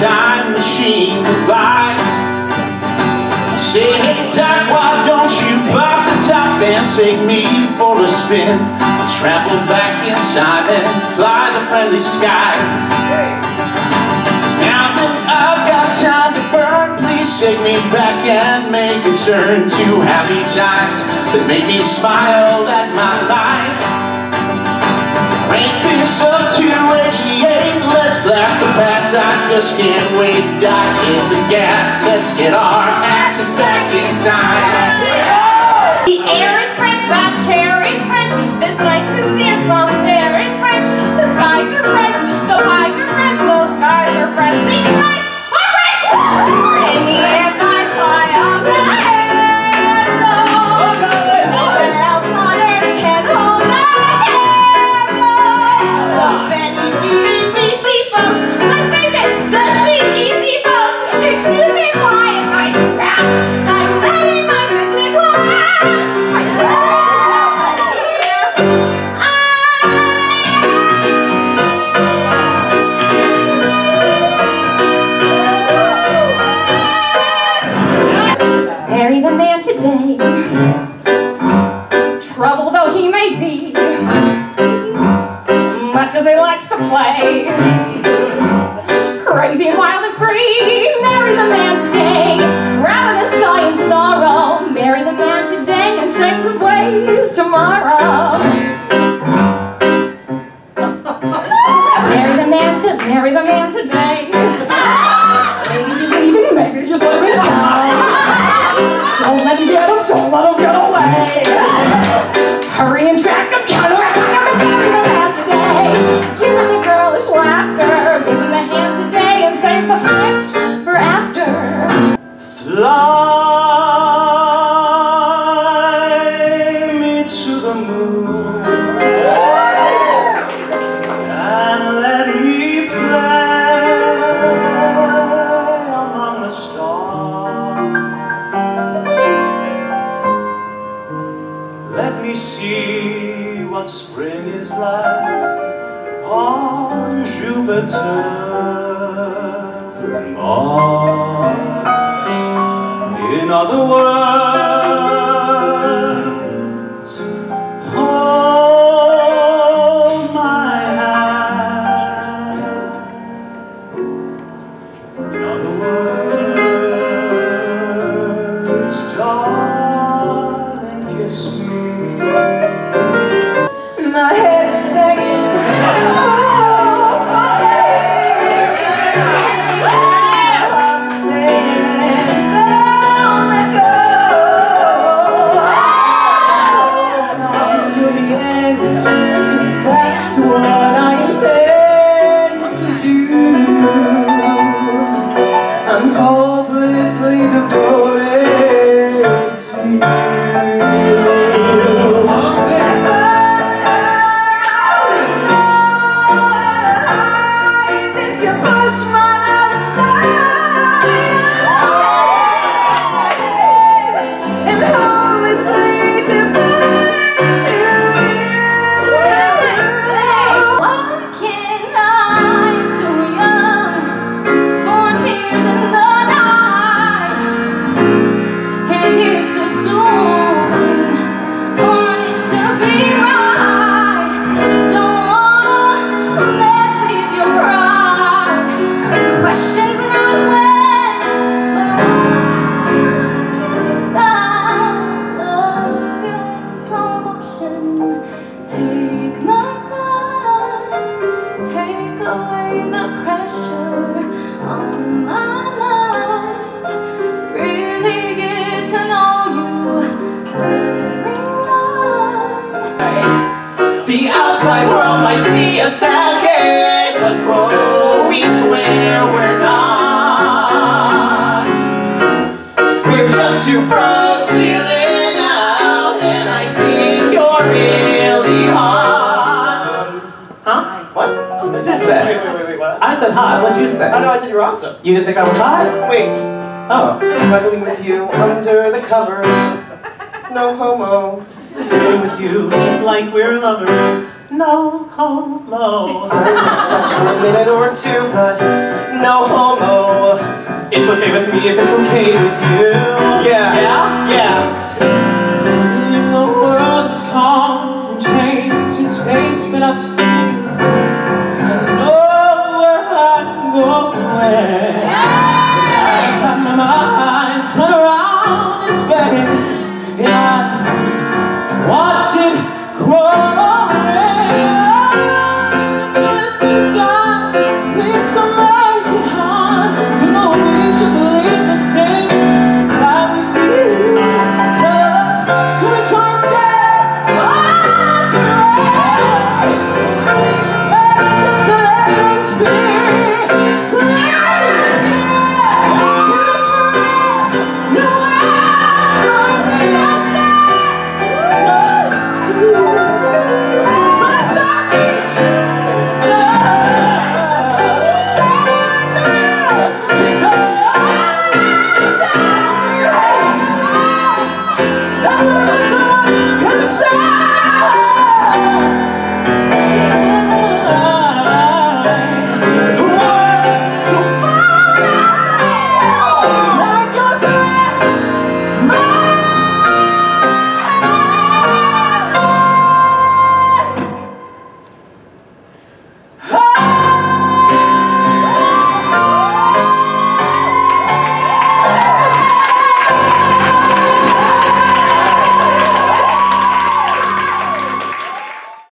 time machine with life. Say, hey, Doc, why don't you pop the top and take me for a spin? Let's travel back in time and fly the friendly skies. Now that I've got time to burn, please take me back and make a turn to happy times that made me smile at my life. Just can't wait. I hit the gas, let's get our asses back in time. Today. Trouble though he may be, much as he likes to play. Crazy and wild and free, marry the man today. Rather than sigh in sorrow, marry the man today and change his ways tomorrow. marry the man to marry the man today. Hurry and track Let me see what spring is like on Jupiter and Mars. In other words, outside world might see us as gay, but bro, we swear we're not. We're just two bros chilling out, and I think you're really hot. Huh? What? What did you say? Wait, wait, wait, wait, what? I said hot. What'd you say? Oh no, I said you're awesome. You didn't think I was hot? Wait, Oh. smuggling with you under the covers. No homo. Sitting with you just like we're lovers. No homo. Let's for a minute or two, but no homo. It's okay with me if it's okay with you. Yeah. Yeah? Yeah. Seeing the world is calm and change its face, but I still.